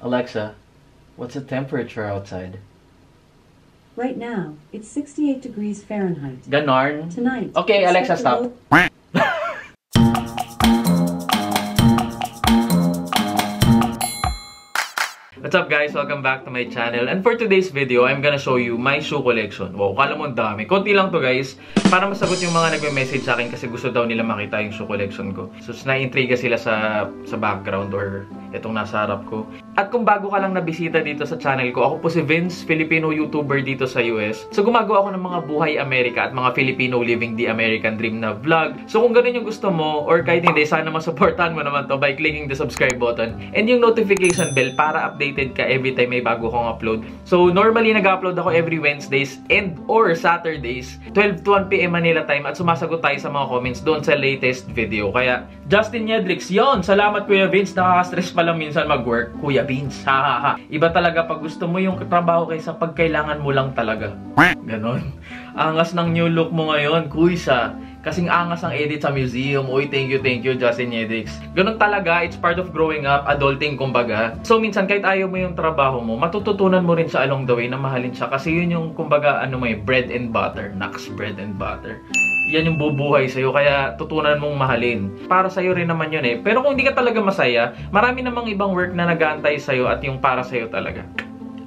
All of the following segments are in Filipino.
Alexa, what's the temperature outside? Right now, it's 68 degrees Fahrenheit. Ganon. Tonight. Okay, Alexa, stop. What's up guys? Welcome back to my channel. And for today's video, I'm gonna show you my shoe collection. Wow, kala mo dami. Konti lang to guys. Para masagot yung mga nagme-message sa akin kasi gusto daw nila makita yung shoe collection ko. So, na-intriga sila sa, sa background or itong nasa harap ko. At kung bago ka lang nabisita dito sa channel ko, ako po si Vince, Filipino YouTuber dito sa US. So, gumagawa ako ng mga buhay Amerika at mga Filipino living the American dream na vlog. So, kung ganun yung gusto mo, or kahit hindi, sana masuportahan mo naman to by clicking the subscribe button and yung notification bell para updated ka every time may bago kong upload. So, normally nag-upload ako every Wednesdays and or Saturdays, 12 to 1 p.m. Manila time at sumasagot tayo sa mga comments doon sa latest video. Kaya, Justin Yedrix, yon Salamat Kuya Vince, nakaka-stress pa lang minsan mag-work. Kuya Vince, ha ha ha. Iba talaga pag gusto mo yung trabaho kaysa pag kailangan mo lang talaga. Ganon. Angas ng new look mo ngayon, kuya. Kasing angas ang edit sa museum. Uy, thank you, thank you, Justin Yedix. Ganun talaga, it's part of growing up, adulting, kumbaga. So, minsan, kahit ayaw mo yung trabaho mo, matututunan mo rin sa along the way na mahalin siya. Kasi yun yung, kumbaga, ano may bread and butter. Nax, bread and butter. Yan yung bubuhay sa'yo, kaya tutunan mong mahalin. Para sa'yo rin naman yun eh. Pero kung hindi ka talaga masaya, marami namang ibang work na nag-aantay sa'yo at yung para sa'yo talaga.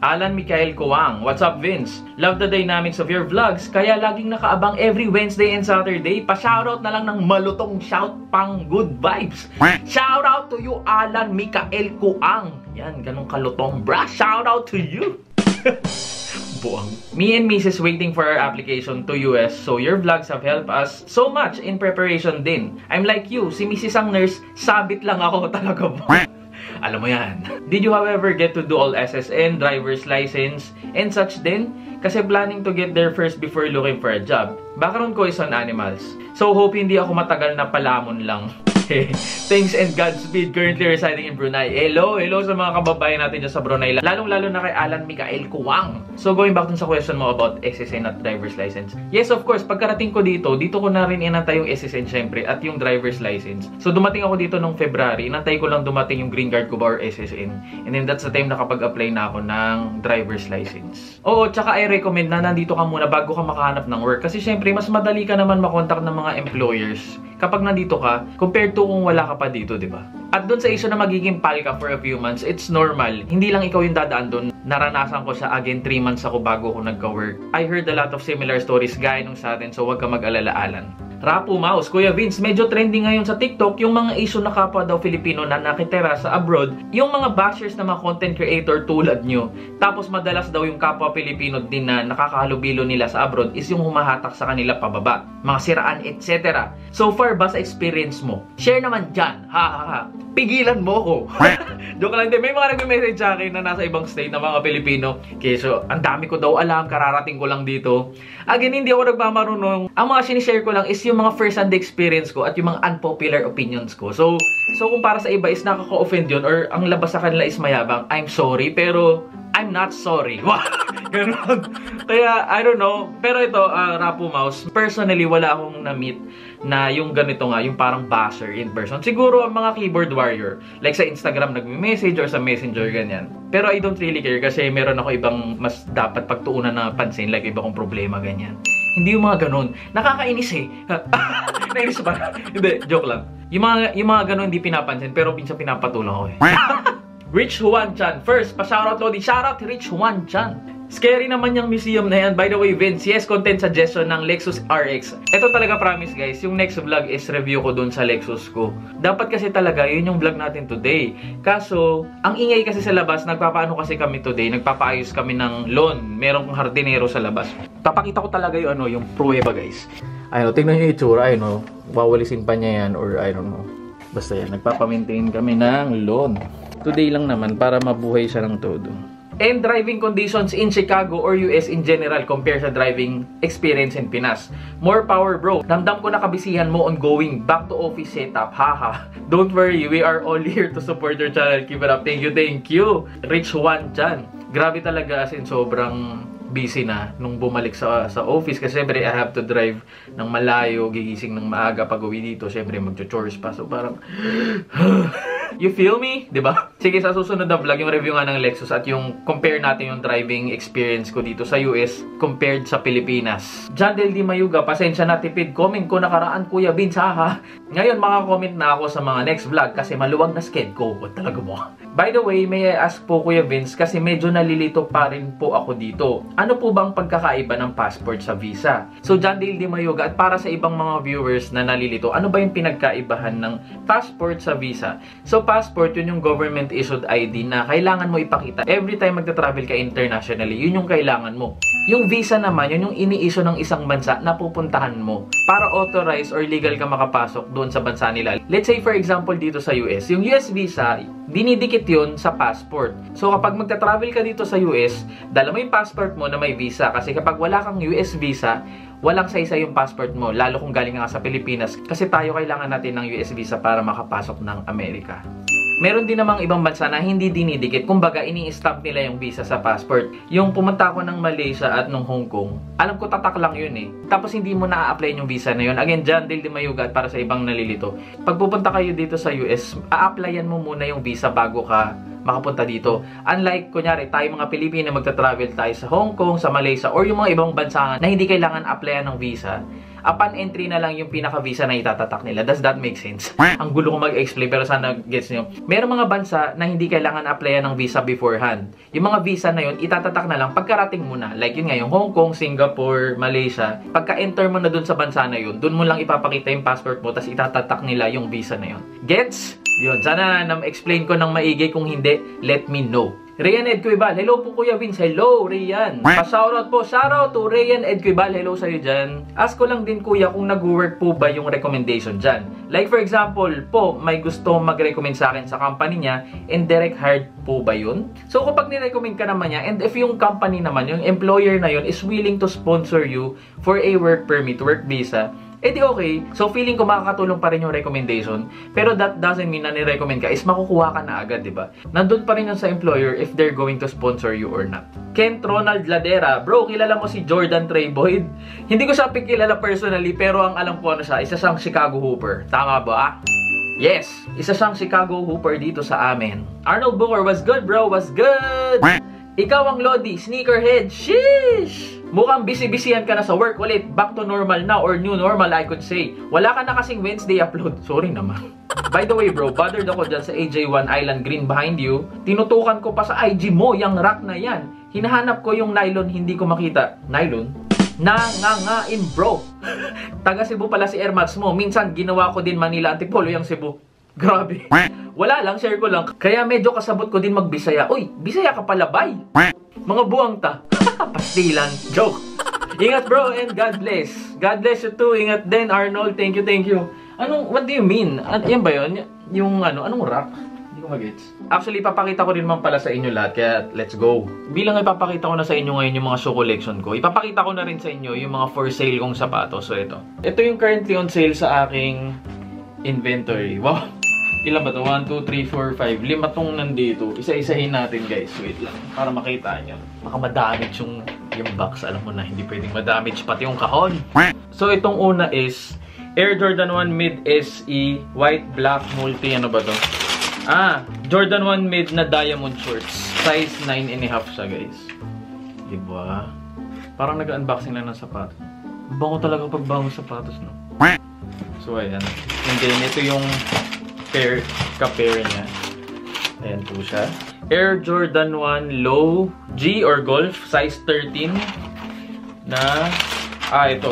Alan Mikael Kuwang. What's up, Vince? Love the dynamics of your vlogs, kaya laging nakaabang every Wednesday and Saturday. Pa-shoutout na lang ng malutong shout pang good vibes. Shoutout to you, Alan Mikael Kuwang. Yan, ganong kalutong, bra. Shoutout to you. Buang. Me and Mrs. waiting for our application to US, so your vlogs have helped us so much in preparation din. I'm like you, si Mrs. ang nurse, sabit lang ako talaga po. Alam mo yan. Did you however get to do all SSN, driver's license, and such din? Kasi planning to get there first before looking for a job. Background ko is on animals. So hope hindi ako matagal na palamon lang. Thanks and Godspeed currently residing in Brunei. Hello, hello sa mga kababayan natin dyan sa Brunei. Lalong-lalo na kay Alan Mikael Kuwang. So going back dun sa question mo about SSN at driver's license. Yes, of course, pagkarating ko dito, dito ko na rin inantay yung SSN syempre at yung driver's license. So dumating ako dito nung February, inantay ko lang dumating yung green card ko ba or SSN. And then that's the time na kapag-apply na ako ng driver's license. Oo, tsaka I recommend na nandito ka muna bago ka makahanap ng work. Kasi syempre, mas madali ka naman makontak ng mga employers kapag nandito ka compared to kung wala ka pa dito, di ba? At doon sa issue na magiging pal ka for a few months, it's normal. Hindi lang ikaw yung dadaan doon. Naranasan ko siya again 3 months ako bago ako nagka-work. I heard a lot of similar stories gaya nung sa atin, so wag ka mag-alala, Alan. Rapo Mouse, Kuya Vince, medyo trending ngayon sa TikTok yung mga issue na kapwa daw Filipino na nakitera sa abroad, yung mga bashers na mga content creator tulad nyo. Tapos madalas daw yung kapwa Filipino din na nakakahalubilo nila sa abroad is yung humahatak sa kanila pababa, mga siraan, etc. So far ba sa experience mo? Share naman dyan, ha ha ha. Pigilan mo ko. Joke lang din. May mga nag-message sa akin na nasa ibang state na mga Pilipino. Okay, so ang dami ko daw alam, kararating ko lang dito. Again, hindi ako nagmamarunong. Ang mga sinishare ko lang is yung mga first hand experience ko at yung mga unpopular opinions ko. So, so kung para sa iba is nakaka-offend yun or ang labas sa kanila is mayabang, I'm sorry, pero I'm not sorry. Ganun. Kaya, I don't know. Pero ito, uh, Rapo Mouse, personally, wala akong na-meet na yung ganito nga, yung parang basher in person. Siguro ang mga keyboard warrior, like sa Instagram nagme-message or sa Messenger, ganyan. Pero I don't really care kasi meron ako ibang mas dapat pagtuunan na pansin, like iba kong problema, ganyan. Hindi yung mga ganun. Nakakainis eh. Nainis ba? hindi, joke lang. Yung mga, yung mga ganun hindi pinapansin, pero pinsan pinapatulang ko eh. Rich Juan Chan. First, pa-shoutout Lodi. Shoutout Rich Juan Chan. Scary naman yung museum na yan. By the way, Vince, yes, content suggestion ng Lexus RX. Ito talaga promise guys, yung next vlog is review ko dun sa Lexus ko. Dapat kasi talaga, yun yung vlog natin today. Kaso, ang ingay kasi sa labas, nagpapaano kasi kami today, nagpapaayos kami ng lawn. Meron kong hardinero sa labas. Papakita ko talaga yung ano, yung pruweba guys. Ayun, tingnan nyo yung itsura, ayun, no? wawalisin pa niya yan or I don't know. Basta yan, nagpapamaintain kami ng lawn. Today lang naman para mabuhay siya ng todo. And driving conditions in Chicago or US in general compare sa driving experience in Pinas. More power bro. Damdam ko nakabisihan mo on going back to office setup. Haha. Don't worry, we are all here to support your channel. Keep it up. Thank you, thank you. Rich Juan Chan. Grabe talaga as in sobrang busy na nung bumalik sa sa office kasi syempre I have to drive ng malayo, gigising ng maaga pag uwi dito, syempre magcho-chores pa. So parang You feel me? ba? Sige, sa susunod na vlog, yung review nga ng Lexus at yung compare natin yung driving experience ko dito sa US compared sa Pilipinas. John Del Di Mayuga, pasensya na tipid. Comment ko nakaraan, Kuya Vince, ha? Ngayon, makakomment na ako sa mga next vlog kasi maluwag na sked ko. O, talaga mo. By the way, may I ask po Kuya Vince kasi medyo nalilito pa rin po ako dito. Ano po bang pagkakaiba ng passport sa visa? So, John Dale Di Mayuga, at para sa ibang mga viewers na nalilito, ano ba yung pinagkaibahan ng passport sa visa? So, passport, yun yung government issued ID na kailangan mo ipakita. Every time magta-travel ka internationally, yun yung kailangan mo. Yung visa naman, yun yung ini-issue ng isang bansa na pupuntahan mo para authorized or legal ka makapasok doon sa bansa nila. Let's say for example dito sa US, yung US visa, dinidikit yun sa passport. So kapag magta-travel ka dito sa US, dala mo yung passport mo na may visa kasi kapag wala kang US visa, walang sa-isa yung passport mo, lalo kung galing nga sa Pilipinas kasi tayo kailangan natin ng US visa para makapasok ng Amerika. Meron din namang ibang bansa na hindi dinidikit. Kumbaga, ini-stamp nila yung visa sa passport. Yung pumunta ako ng Malaysia at nung Hong Kong, alam ko tatak lang yun eh. Tapos hindi mo na-apply yung visa na yun. Again, dyan, Dale de Mayugat para sa ibang nalilito. Pag pupunta kayo dito sa US, a-applyan mo muna yung visa bago ka makapunta dito. Unlike, kunyari, tayo mga Pilipino magta-travel tayo sa Hong Kong, sa Malaysia, or yung mga ibang bansa na hindi kailangan applyan ng visa, upon entry na lang yung pinaka-visa na itatatak nila. Does that make sense? Ang gulo ko mag-explain pero sana gets nyo. Meron mga bansa na hindi kailangan applyan ng visa beforehand. Yung mga visa na yun, itatatak na lang pagkarating mo na. Like yun nga, yung Hong Kong, Singapore, Malaysia. Pagka-enter mo na dun sa bansa na yun, dun mo lang ipapakita yung passport mo, tapos itatatak nila yung visa na yun. Gets? Yun, sana na-explain ko ng maigi. Kung hindi, let me know. Rian Edquibal, hello po Kuya Vince. Hello, Rian. Pa-shoutout po. Shoutout to Rian Edquibal. Hello sa'yo dyan. Ask ko lang din Kuya kung nag-work po ba yung recommendation dyan. Like for example, po, may gusto mag-recommend sa akin sa company niya and direct hired po ba yun? So kapag ni-recommend ka naman niya and if yung company naman, yung employer na yun is willing to sponsor you for a work permit, work visa, eh di okay. So feeling ko makakatulong pa rin yung recommendation. Pero that doesn't mean na ni-recommend ka is makukuha ka na agad, di ba? Nandun pa rin yun sa employer if they're going to sponsor you or not. Kent Ronald Ladera. Bro, kilala mo si Jordan Trey Boyd? Hindi ko siya kilala personally, pero ang alam ko ano siya, isa siyang Chicago Hooper. Tama ba? Ah? Yes, isa siyang Chicago Hooper dito sa amin. Arnold Booker, was good bro, was good! Ikaw ang Lodi, sneakerhead, sheesh! Mukhang busy-busyhan ka na sa work ulit. Back to normal na or new normal I could say. Wala ka na kasing Wednesday upload. Sorry naman. By the way bro, bothered ako dyan sa AJ1 Island Green behind you. Tinutukan ko pa sa IG mo, yung rack na yan. Hinahanap ko yung nylon, hindi ko makita. Nylon? Nangangain bro. Taga Cebu pala si Max mo. Minsan ginawa ko din Manila Antipolo yung Cebu. Grabe. Wala lang, share ko lang. Kaya medyo kasabot ko din magbisaya. Uy, bisaya ka pala, bay. Mga buwang ta. Pastilan. Joke. Ingat bro and God bless. God bless you too. Ingat din Arnold. Thank you, thank you. Anong, what do you mean? An yan ba yun? Yung ano, anong rock? Hindi ko magets. Actually, papakita ko rin man pala sa inyo lahat. Kaya, let's go. Bilang ipapakita ko na sa inyo ngayon yung mga shoe collection ko, ipapakita ko na rin sa inyo yung mga for sale kong sapatos. So, ito. Ito yung currently on sale sa aking inventory. Wow! Ilan ba to? 1, 2, 3, 4, 5. Lima tong nandito. Isa-isahin natin guys. Wait lang. Para makita nyo. Baka madamage yung, yung box. Alam mo na, hindi pwedeng madamage pati yung kahon. So, itong una is Air Jordan 1 Mid SE White Black Multi. Ano ba to? Ah, Jordan 1 Mid na diamond shorts. Size 9 and a half siya guys. Diba? Parang nag-unboxing lang ng sapatos. Bango talaga pag bango sapatos, no? So, ayan. And then, ito yung pair, ka-pair niya. Ayan po siya. Air Jordan 1 Low G or Golf, size 13. Na, ah, ito.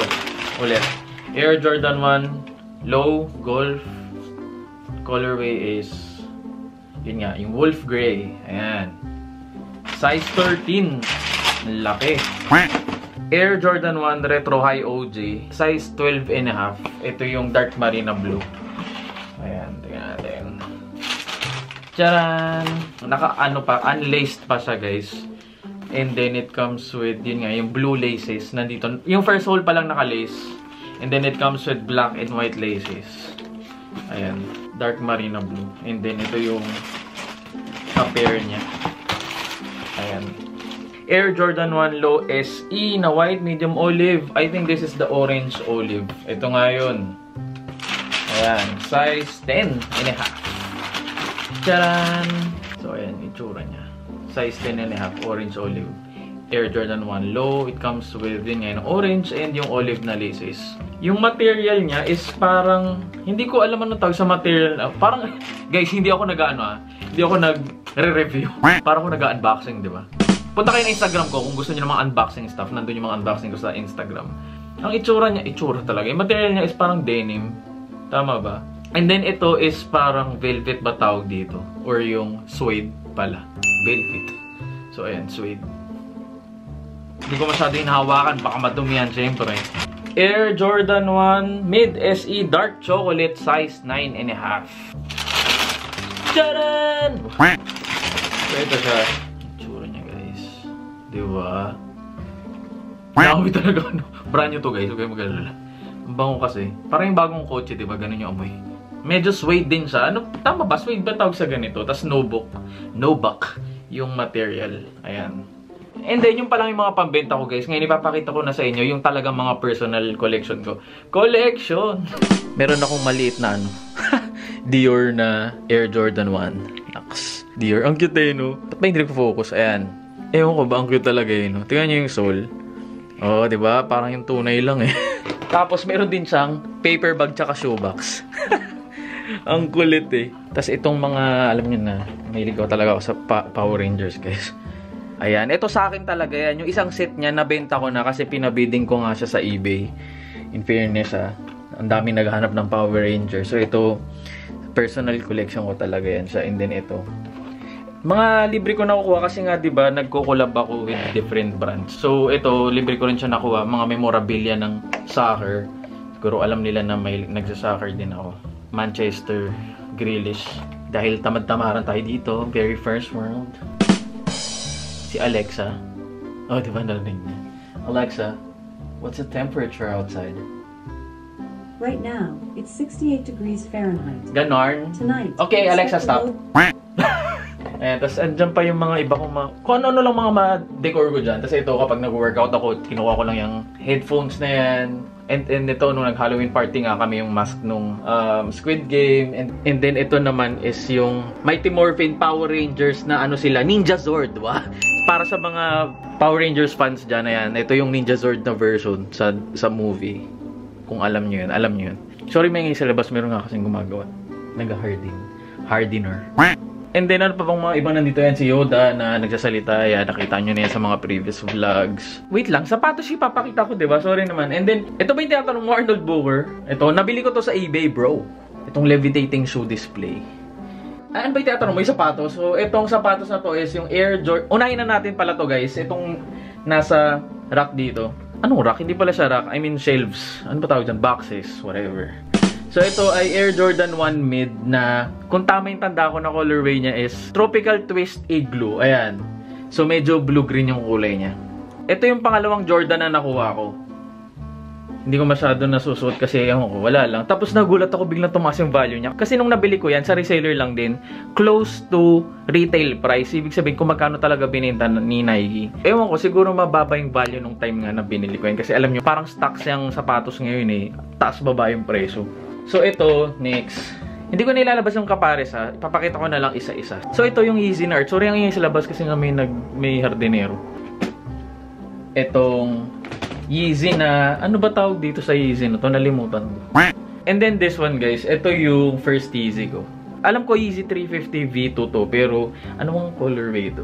Ulit. Air Jordan 1 Low Golf. Colorway is, yun nga, yung Wolf Gray. Ayan. Size 13. Laki. Air Jordan 1 Retro High OG. Size 12 and a half. Ito yung dark marina blue. Charan! Naka, ano pa, unlaced pa siya, guys. And then, it comes with, yun nga, yung blue laces. Nandito, yung first hole pa lang naka-lace. And then, it comes with black and white laces. Ayan, dark marina blue. And then, ito yung ka-pair niya. Ayan. Air Jordan 1 Low SE na white, medium olive. I think this is the orange olive. Ito nga yun. Ayan, size 10 and a half. Tcharan! So, ayan, itsura niya. Size 10 and a half, orange olive. Air Jordan 1 Low. It comes with din ngayon orange and yung olive na laces. Yung material niya is parang, hindi ko alam ano tawag sa material. Uh, parang, guys, hindi ako nag-ano ah. Hindi ako nag-re-review. parang ako nag-unboxing, di ba? Punta kayo na Instagram ko kung gusto niyo ng mga unboxing stuff. Nandun yung mga unboxing ko sa Instagram. Ang itsura niya, itsura talaga. Yung material niya is parang denim. Tama ba? And then ito is parang velvet ba tawag dito? Or yung suede pala. Velvet. So ayan, suede. Hindi ko masyado hinahawakan. Baka madumihan syempre. Air Jordan 1 Mid SE Dark Chocolate size 9.5. Tcharan! So ito siya. Itsura niya guys. Diba? Naamoy talaga ano. Brand new to guys. Huwag kayo mag-alala. Ang bango kasi. Parang yung bagong kotse, diba? Ganun yung amoy. Medyo suede din siya. Ano, tama ba? Suede ba tawag sa ganito? Tapos no-book. No-buck yung material. Ayan. And then, yung palang yung mga pambenta ko, guys. Ngayon, ipapakita ko na sa inyo yung talagang mga personal collection ko. Collection! Meron akong maliit na ano. Dior na Air Jordan 1. Naks. Dior. Ang cute eh, no? Ba't ba hindi focus Ayan. Ewan ko ba, ang cute talaga eh, no? Tingnan nyo yung sole. Oo, oh, ba? Parang yung tunay lang eh. Tapos, meron din siyang paper bag tsaka shoebox. Ang kulit eh. Tapos, itong mga, alam nyo na, mahilig ko talaga ako sa pa Power Rangers, guys. Ayan, ito sa akin talaga yan. Yung isang set niya, nabenta ko na kasi pinabidding ko nga siya sa eBay. In fairness, ah, ang dami naghahanap ng Power Ranger. So, ito, personal collection ko talaga yan siya. And then, ito. Mga libre ko nakukuha kasi nga, di ba, nagko-collab ako with different brands. So, ito, libre ko rin siya nakuha. Mga memorabilia ng soccer. Siguro alam nila na may nagsa-soccer din ako. Manchester, Grealish. Dahil tamad-tamaran tayo dito. Very first world si Alexa. Oh, di ba narinig niya? Alexa, what's the temperature outside? Right now, it's 68 degrees Fahrenheit. Ganon. Tonight. Okay, Alexa, stop. low- Ayan, tapos andyan pa yung mga iba kong mga... Kung ano-ano lang mga ma-decor ko dyan. Tapos ito, kapag nag-workout ako, kinuha ko lang yung headphones na yan. And, and ito, nung nag-Halloween party nga kami yung mask nung um, Squid Game. And, and then ito naman is yung Mighty Morphin Power Rangers na ano sila, Ninja Zord, wa? Para sa mga Power Rangers fans dyan, ayan, ito yung Ninja Zord na version sa, sa movie. Kung alam nyo yun, alam nyo yun. Sorry, may sa labas, meron nga kasing gumagawa. Nag-hardin. Hardiner. And then, ano pa bang mga ibang nandito yan? Si Yoda na nagsasalita. Yan, nakita nyo na yan sa mga previous vlogs. Wait lang, sapatos yung papakita ko, diba? Sorry naman. And then, ito ba yung tinatanong mo, Arnold Booker? Ito, nabili ko to sa eBay, bro. Itong levitating shoe display. Ah, Ano ba yung tinatanong mo? Yung sapatos. So, itong sapatos na to is yung Air Jordan. Unahin na natin pala to, guys. Itong nasa rack dito. Anong rack? Hindi pala siya rack. I mean, shelves. Ano ba tawag dyan? Boxes. Whatever. So ito ay Air Jordan 1 Mid na kung tama yung tanda ko na colorway niya is Tropical Twist Igloo. Ayan. So medyo blue-green yung kulay niya. Ito yung pangalawang Jordan na nakuha ko. Hindi ko masyado nasusuot kasi ewan ko, wala lang. Tapos nagulat ako biglang tumaas yung value niya. Kasi nung nabili ko yan, sa reseller lang din, close to retail price. Ibig sabihin kung magkano talaga binenta ni Nike. Ewan ko, siguro mababa yung value nung time nga na binili ko yan. Kasi alam nyo, parang stocks yung sapatos ngayon eh. Taas baba yung presyo. So ito, next. Hindi ko nilalabas yung kapares ha. Ipapakita ko na lang isa-isa. So ito yung Yeezy Nerd. Sorry ang ingay sa labas kasi nga may, nag, may hardinero. Itong Yeezy na, ano ba tawag dito sa Yeezy na to? Nalimutan ko. And then this one guys, ito yung first Yeezy ko. Alam ko Yeezy 350 V2 to, pero ano bang colorway ito?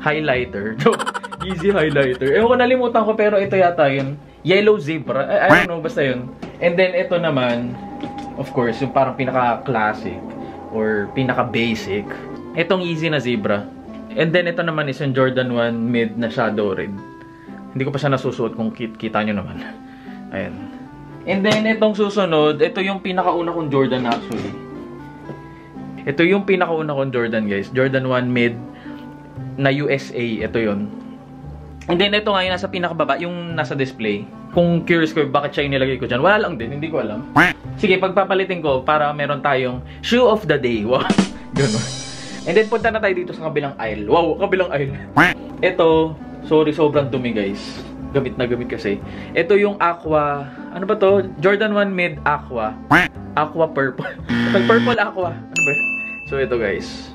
Highlighter. Yeezy highlighter. Ewan ko nalimutan ko, pero ito yata yun. Yellow zebra. I, I don't know, basta yun. And then ito naman, of course, yung parang pinaka-classic or pinaka-basic. Itong Yeezy na zebra. And then ito naman is yung Jordan 1 mid na shadow red. Hindi ko pa siya nasusuot kung kit kita nyo naman. Ayan. And then, itong susunod, ito yung pinakauna kong Jordan actually. Ito yung pinakauna kong Jordan guys. Jordan 1 mid na USA. Ito yon. And then, ito nga yung nasa pinakababa, yung nasa display. Kung curious ko bakit siya yung nilagay ko dyan, wala lang din, hindi ko alam. Sige, pagpapalitin ko para meron tayong shoe of the day. Wow. Ganun. And then, punta na tayo dito sa kabilang aisle. Wow, kabilang aisle. Ito, sorry, sobrang dumi guys. Gamit na gamit kasi. Ito yung Aqua, ano ba to? Jordan 1 Mid Aqua. Aqua Purple. Pag Purple Aqua. Ano ba? So, ito guys.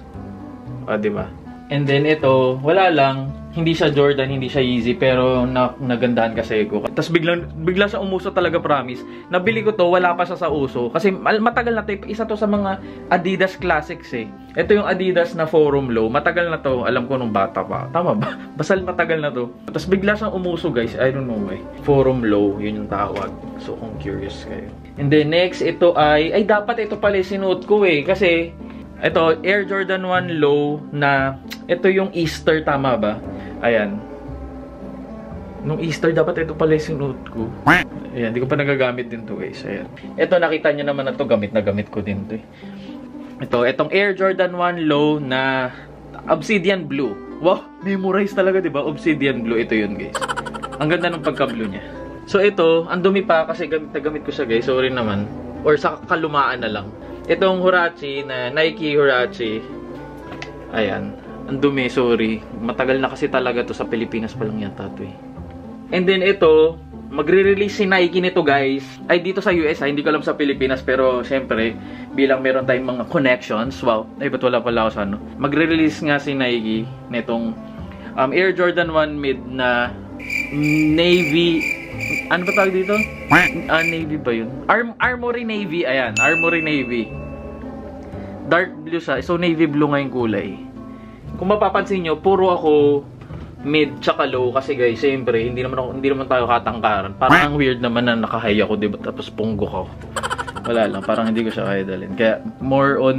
Ah, di ba? And then ito, wala lang. Hindi siya Jordan, hindi siya Yeezy, pero na, nagandahan kasi ko. Tapos biglang, bigla siya umuso talaga, promise. Nabili ko to, wala pa siya sa uso. Kasi matagal na to. Isa to sa mga Adidas Classics eh. Ito yung Adidas na Forum Low. Matagal na to. Alam ko nung bata pa. Tama ba? Basta matagal na to. Tapos bigla siyang umuso guys. I don't know eh. Forum Low, yun yung tawag. So kung curious kayo. And then next, ito ay, ay dapat ito pala sinuot ko eh. Kasi ito, Air Jordan 1 Low na, ito yung Easter, tama ba? Ayan. Nung Easter, dapat ito pala yung sinuot ko. Ayan, hindi ko pa nagagamit din to guys. Ayan. Ito, nakita nyo naman na to gamit na gamit ko din to eh. Ito, itong Air Jordan 1 Low na Obsidian Blue. Wow, memorize talaga, di ba? Obsidian Blue, ito yun guys. Ang ganda ng pagka-blue niya. So ito, ang dumi pa kasi gamit na gamit ko siya guys. Sorry naman. Or sa kalumaan na lang. Itong Hurachi na Nike Hurachi. Ayan. Ang dumi, sorry. Matagal na kasi talaga to sa Pilipinas pa lang yata to eh. And then ito, magre-release si Nike nito guys. Ay dito sa US ha, hindi ko alam sa Pilipinas pero syempre bilang meron tayong mga connections. Wow, ay ba't wala pala ako sa ano. Magre-release nga si Nike nitong um, Air Jordan 1 mid na Navy ano ba tawag dito? Ah, Navy ba yun? Arm Armory Navy, ayan. Armory Navy. Dark blue siya. So, navy blue nga yung kulay. Kung mapapansin nyo, puro ako mid tsaka low kasi guys, siyempre, hindi naman ako, hindi naman tayo katangkaran. Parang ang weird naman na nakahay ako, diba? Tapos punggo ko. Wala lang, parang hindi ko siya kaya dalhin. Kaya more on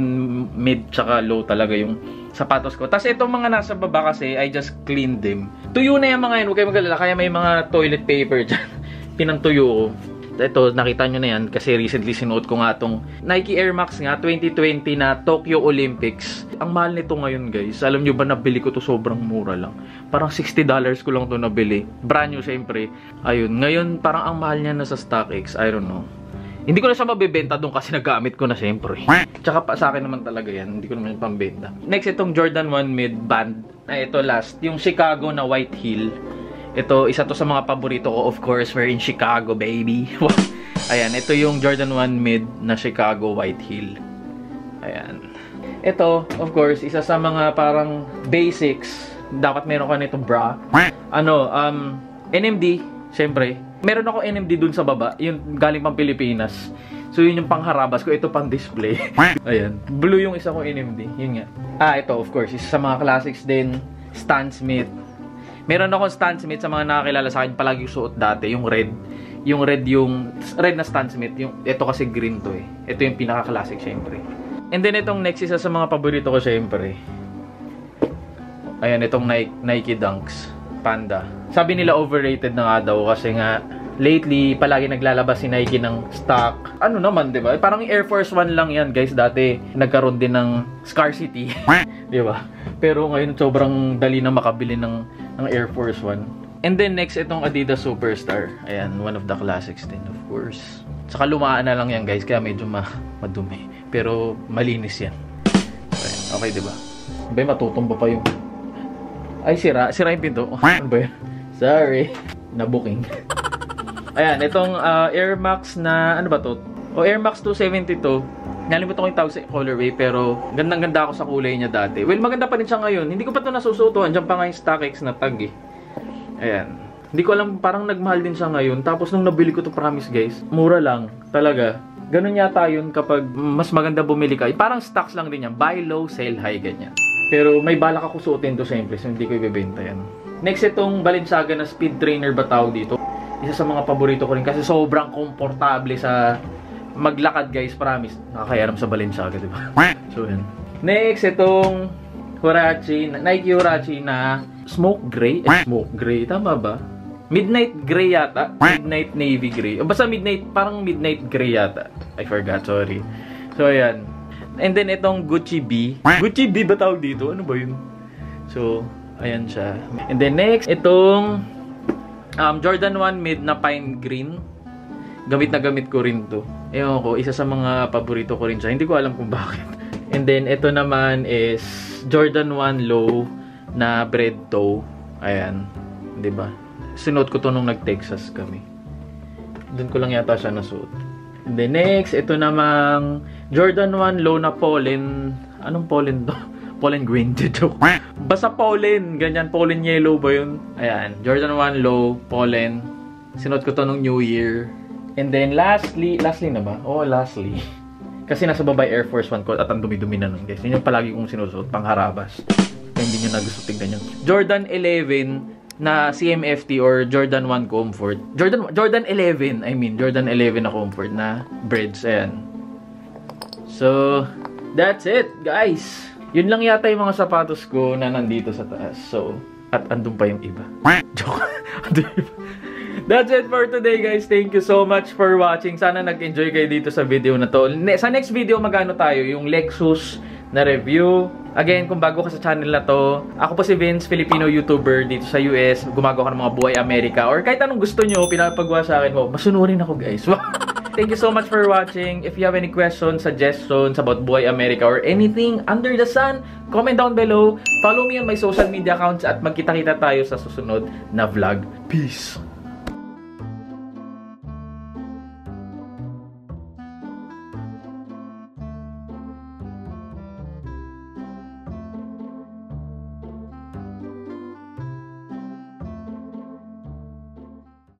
mid tsaka low talaga yung sapatos ko. Tapos itong mga nasa baba kasi, I just cleaned them. Tuyo na yung mga yan, huwag kayo magalala. Kaya may mga toilet paper dyan. Pinantuyo ko. Ito, nakita nyo na yan kasi recently sinuot ko nga tong Nike Air Max nga 2020 na Tokyo Olympics. Ang mahal nito ngayon guys. Alam nyo ba nabili ko to sobrang mura lang. Parang $60 ko lang to nabili. Brand new syempre. Ayun, ngayon parang ang mahal niya na sa StockX. I don't know. Hindi ko na siya mabebenta doon kasi nagamit ko na syempre. Tsaka pa sa akin naman talaga yan. Hindi ko naman pambenta. Next, itong Jordan 1 mid band. Na ito last. Yung Chicago na white heel. Ito, isa to sa mga paborito ko. Of course, we're in Chicago, baby. Ayan, ito yung Jordan 1 mid na Chicago white heel. Ayan. Ito, of course, isa sa mga parang basics. Dapat meron ka nito bra. Ano, um, NMD, syempre. Meron ako NMD dun sa baba. Yung galing pang Pilipinas. So, yun yung pangharabas ko. Ito pang display. Ayan. Blue yung isa kong NMD. Yun nga. Ah, ito, of course. Isa sa mga classics din. Stan Smith. Meron akong Stan Smith sa mga nakakilala sa akin. Palagi suot dati. Yung red. Yung red yung... Red na Stan Smith. Yung, ito kasi green to eh. Ito yung pinaka-classic syempre. And then itong next isa sa mga paborito ko syempre. Ayan, itong Nike, Nike Dunks. Panda. Sabi nila overrated na nga daw kasi nga lately palagi naglalabas si Nike ng stock. Ano naman, 'di ba? Parang Air Force One lang 'yan, guys. Dati nagkaroon din ng scarcity, 'di ba? Pero ngayon sobrang dali na makabili ng ng Air Force One. And then next itong Adidas Superstar. Ayan, one of the classics din, of course. Saka lumaan na lang yan, guys, kaya medyo ma madumi. Pero malinis 'yan. Ayan, okay, 'di ba? Bay matutumba pa yung ay, sira. Sira yung pinto. Ano ba yun? Sorry. Na-booking. Ayan, itong uh, Air Max na, ano ba to? O Air Max 272. Nalimutan ko yung tawag sa colorway, pero gandang-ganda ako sa kulay niya dati. Well, maganda pa rin siya ngayon. Hindi ko pa ito nasusuto. Andiyan pa nga yung StockX na tag eh. Ayan. Hindi ko alam, parang nagmahal din siya ngayon. Tapos nung nabili ko to promise guys, mura lang. Talaga. Ganun yata yun kapag mas maganda bumili ka. Parang stocks lang din yan. Buy low, sell high, ganyan. Pero may balak ako suotin to siyempre, so hindi ko ibebenta yan. Next, itong Balenciaga na speed trainer ba tawag dito? Isa sa mga paborito ko rin kasi sobrang komportable sa maglakad guys, promise. Nakakayaram sa Balenciaga, di ba? So, yan. Next, itong Huarachi, Nike Huarachi na smoke gray. Eh, smoke gray, tama ba? Midnight gray yata. Midnight navy gray. O basta midnight, parang midnight gray yata. I forgot, sorry. So, ayan. And then, itong Gucci B. Gucci B ba tawag dito? Ano ba yun? So, ayan siya. And then, next, itong um, Jordan 1 mid na pine green. Gamit na gamit ko rin to. Ewan ko, isa sa mga paborito ko rin siya. Hindi ko alam kung bakit. And then, ito naman is Jordan 1 low na bread toe. Ayan. ba? Sinuot ko to nung nag-Texas kami. Doon ko lang yata siya nasuot. And then next, ito namang Jordan 1 low na pollen. Anong pollen to? Pollen green. Joke. Basta pollen. Ganyan, pollen yellow ba yun? Ayan. Jordan 1 low, pollen. Sinuot ko to nung New Year. And then lastly, lastly na ba? Oh, lastly. Kasi nasa baba Air Force 1 ko at ang dumi-dumi na nun guys. Yun yung palagi kong sinusuot, pangharabas. Kaya hindi nyo na gusto tignan yun. Jordan 11 na CMFT or Jordan 1 Comfort. Jordan Jordan 11, I mean, Jordan 11 na Comfort na breads. Ayan. So, that's it, guys. Yun lang yata yung mga sapatos ko na nandito sa taas. So, at andun pa yung iba. Joke. Andun yung iba. That's it for today guys. Thank you so much for watching. Sana nag-enjoy kayo dito sa video na to. Ne sa next video magano tayo yung Lexus na review. Again, kung bago ka sa channel na to, ako po si Vince, Filipino YouTuber dito sa US. Gumagawa ng mga buhay Amerika or kahit anong gusto nyo, pinapagawa sa akin mo. Masunurin ako guys. Thank you so much for watching. If you have any questions, suggestions about Buhay America or anything under the sun, comment down below. Follow me on my social media accounts at magkita-kita tayo sa susunod na vlog. Peace!